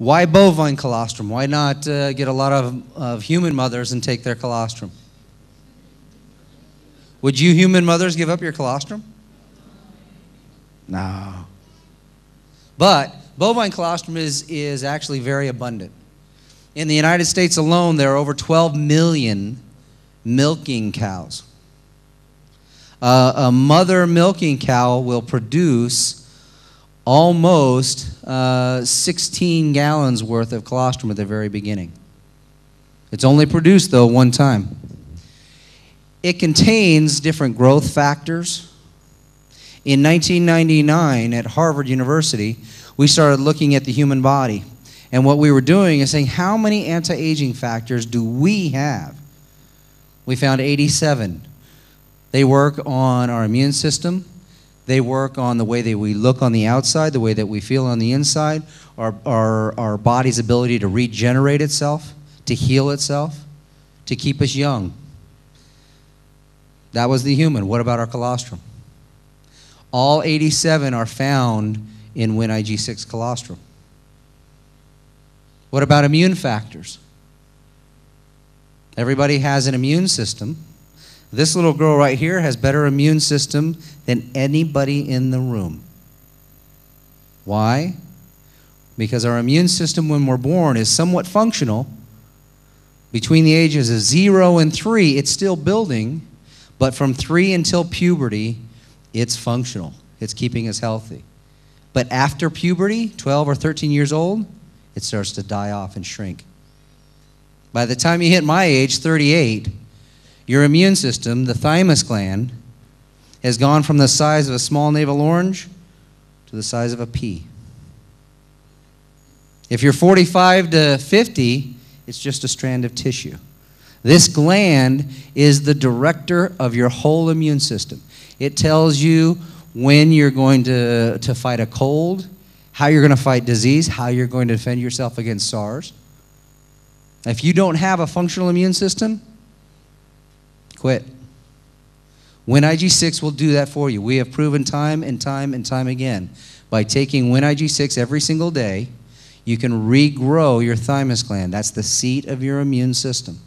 Why bovine colostrum? Why not uh, get a lot of, of human mothers and take their colostrum? Would you human mothers give up your colostrum? No. But bovine colostrum is, is actually very abundant. In the United States alone, there are over 12 million milking cows. Uh, a mother milking cow will produce almost uh, 16 gallons worth of colostrum at the very beginning. It's only produced, though, one time. It contains different growth factors. In 1999 at Harvard University, we started looking at the human body. And what we were doing is saying, how many anti aging factors do we have? We found 87. They work on our immune system, they work on the way that we look on the outside, the way that we feel on the inside, our, our, our body's ability to regenerate itself, to heal itself, to keep us young. That was the human. What about our colostrum? All 87 are found in WinIG6 colostrum. What about immune factors? Everybody has an immune system. This little girl right here has better immune system than anybody in the room. Why? Because our immune system when we're born is somewhat functional. Between the ages of 0 and 3, it's still building, but from 3 until puberty, it's functional. It's keeping us healthy. But after puberty, 12 or 13 years old, it starts to die off and shrink. By the time you hit my age, 38, your immune system, the thymus gland, has gone from the size of a small navel orange to the size of a pea. If you're 45 to 50, it's just a strand of tissue. This gland is the director of your whole immune system. It tells you when you're going to, to fight a cold, how you're going to fight disease, how you're going to defend yourself against SARS. If you don't have a functional immune system, quit. WinIG6 will do that for you. We have proven time and time and time again by taking WinIG6 every single day, you can regrow your thymus gland. That's the seat of your immune system.